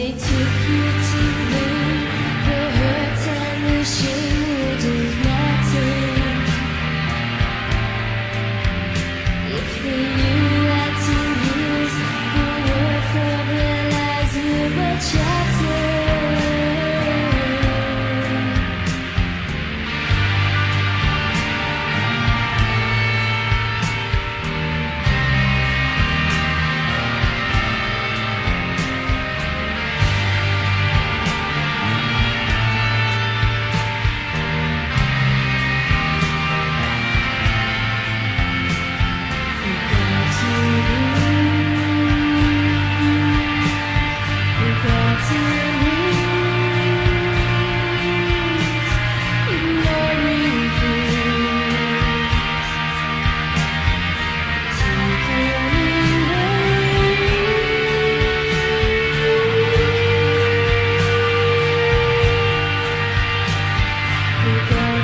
they took you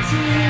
Forgotten